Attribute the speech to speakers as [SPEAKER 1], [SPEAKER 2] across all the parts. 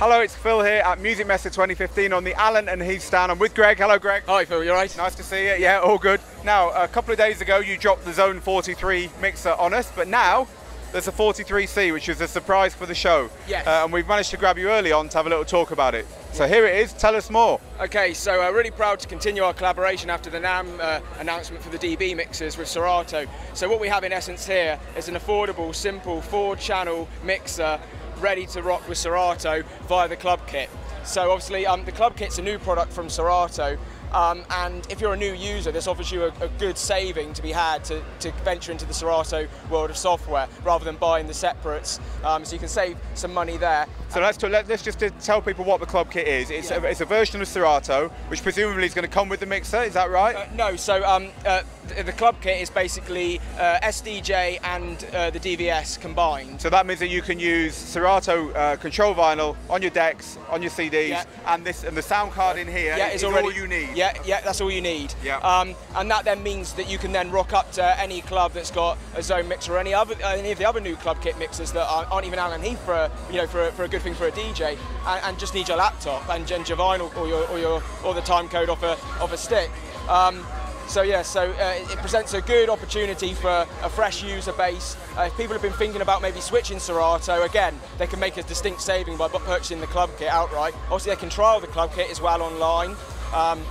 [SPEAKER 1] Hello, it's Phil here at Musikmesse 2015 on the Allen and Heath stand. I'm with Greg. Hello, Greg.
[SPEAKER 2] Hi, Phil. You alright?
[SPEAKER 1] Nice to see you. Yeah, all good. Now, a couple of days ago, you dropped the Xone 43 mixer on us, but now there's a 43C, which is a surprise for the show.
[SPEAKER 2] Yes.
[SPEAKER 1] Uh, and we've managed to grab you early on to have a little talk about it. So here it is. Tell us more.
[SPEAKER 2] Okay, so uh, really proud to continue our collaboration after the NAMM uh, announcement for the DB mixers with Serato. So what we have in essence here is an affordable, simple four-channel mixer ready to rock with Serato via the club kit. So obviously um, the club kit's a new product from Serato um, and if you're a new user, this offers you a, a good saving to be had to, to, venture into the Serato world of software rather than buying the separates. Um, so you can save some money there.
[SPEAKER 1] So let's, let, us just tell people what the club kit is. It's, yeah. a, it's a version of Serato, which presumably is going to come with the mixer, is that right? Uh,
[SPEAKER 2] no, so um, uh, the, the, club kit is basically uh, SDJ and uh, the DVS combined.
[SPEAKER 1] So that means that you can use Serato uh, control vinyl on your decks, on your CDs, yeah. and this and the sound card in here yeah, is, is already, all you need.
[SPEAKER 2] Yeah, yeah, that's all you need. Yeah. Um, and that then means that you can then rock up to any club that's got a Xone mixer or any other any of the other new club kit mixers that aren't, even Allen Heath for a, you know for a, for a good thing for a DJ, and, and just need your laptop and, and your vinyl or your or your or the time code off a off a stick. Um, so yeah, so uh, it presents a good opportunity for a fresh user base. Uh, if people have been thinking about maybe switching Serato, again, they can make a distinct saving by purchasing the club kit outright. Obviously, they can trial the club kit as well online. Um,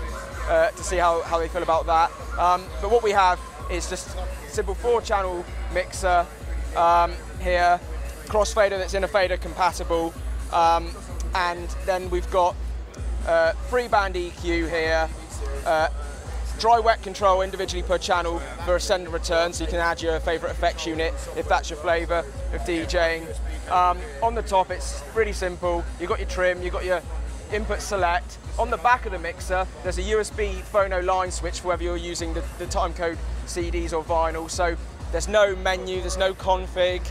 [SPEAKER 2] uh, to see how, how they feel about that. Um, but what we have is just simple four channel mixer um, here, crossfader that's Innofader compatible, um, and then we've got uh, free band EQ here, uh, dry wet control individually per channel for a send and return, so you can add your favourite effects unit if that's your flavour of DJing. Um, on the top, it's really simple. You've got your trim, you've got your input select. On the back of the mixer, there's a USB phono line switch for whether you're using the, the timecode CDs or vinyl. So there's no menu, there's no config.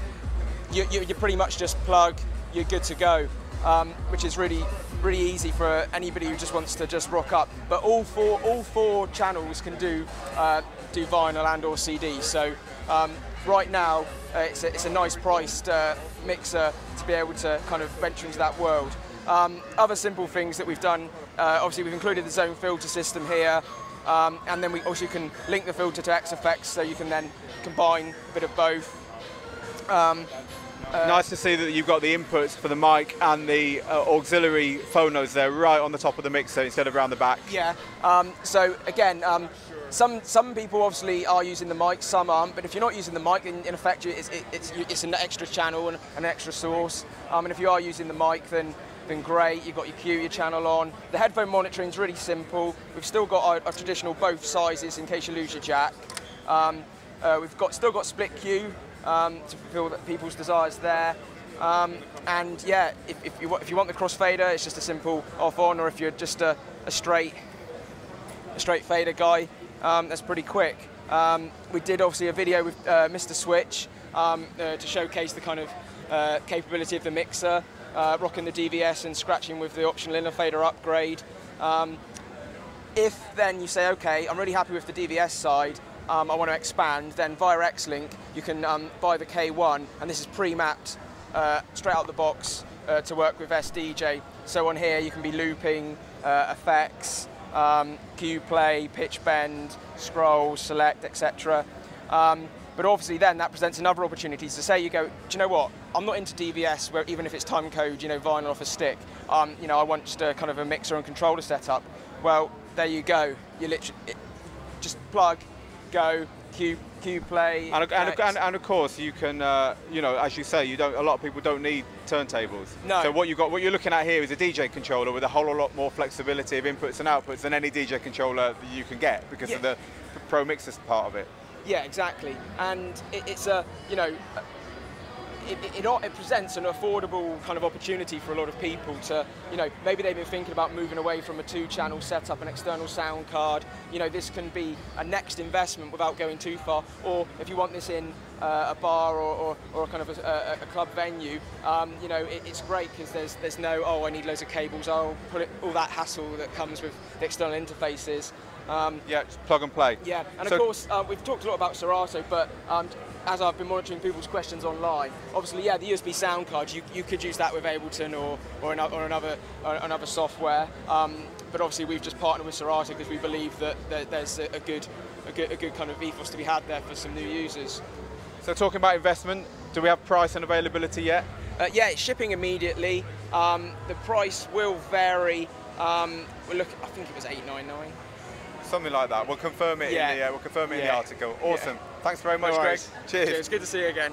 [SPEAKER 2] You, you, you pretty much just plug, you're good to go, um, which is really really easy for anybody who just wants to just rock up. But all four all four channels can do uh, do vinyl and or CD. So um, right now uh, it's, a, it's a nice priced uh, mixer to be able to kind of venture into that world. Um, other simple things that we've done, uh, obviously we've included the Xone filter system here, um, and then we also can link the filter to Xfx so you can then combine a bit of both. Um,
[SPEAKER 1] uh, nice to see that you've got the inputs for the mic and the uh, auxiliary phonos there right on the top of the mixer instead of around the back.
[SPEAKER 2] Yeah, um, so again, um, some some people obviously are using the mic, some aren't. But if you're not using the mic, in, in effect, it's, it's, it's, an extra channel and an extra source. Um, and if you are using the mic, then been great. You've got your cue, your channel on. The headphone monitoring is really simple. We've still got our, our, traditional both sizes in case you lose your jack. Um, uh, we've got still got split cue um, to fulfill people's desires there. Um, and yeah, if, if, you, if you want the crossfader, it's just a simple off-on, or if you're just a, a straight a straight fader guy, um, that's pretty quick. Um, we did obviously a video with uh, Mr. Switch um, uh, to showcase the kind of uh, capability of the mixer uh, rocking the DVS and scratching with the optional Innofader upgrade. Um, if then you say, okay, I'm really happy with the DVS side, um, I want to expand, then via Xlink you can um, buy the K1, and this is pre-mapped uh, straight out the box uh, to work with SDJ. So on here you can be looping uh, effects, um, cue play, pitch bend, scroll, select, etc. Um, but obviously then that presents another opportunity to say you go, do you know what, I'm not into DVS, where even if it's time code, you know, vinyl off a stick, um, you know, I want just a kind of a mixer and controller setup. Well, there you go. You literally, it, just plug, go, cue, cue play.
[SPEAKER 1] And, and, and, and, of course, you can, uh, you know, as you say, you don't. A lot of people don't need turntables.
[SPEAKER 2] No.
[SPEAKER 1] So what you got, what you're looking at here is a DJ controller with a whole lot more flexibility of inputs and outputs than any DJ controller that you can get because yeah. of the Pro Mixer part of it.
[SPEAKER 2] Yeah, exactly. And it, it's a, you know, it, it, it, presents an affordable kind of opportunity for a lot of people to, you know, maybe they've been thinking about moving away from a two-channel setup, an external sound card. You know, this can be a next investment without going too far. Or if you want this in uh, a bar or, or, or, a kind of a, a club venue, um, you know, it, it's great because there's there's no oh I need loads of cables, oh put all that hassle that comes with the external interfaces.
[SPEAKER 1] Um, yeah, plug and play.
[SPEAKER 2] Yeah, and so of course uh, we've talked a lot about Serato, but um, as I've been monitoring people's questions online, obviously, yeah, the USB sound card, you, you could use that with Ableton or, or, another, or another, or another software. Um, but obviously, we've just partnered with Serato because we believe that there's a, a, good, a, good, a good kind of ethos to be had there for some new users.
[SPEAKER 1] So talking about investment, do we have price and availability yet?
[SPEAKER 2] Uh, yeah, it's shipping immediately. Um, the price will vary. Um, look, I think it was 899
[SPEAKER 1] something like that. We'll confirm it. Yeah. In the, uh, we'll confirm it yeah. in the article. Awesome. Yeah. Thanks very much, no Greg.
[SPEAKER 2] Cheers. Cheers. Good to see you again.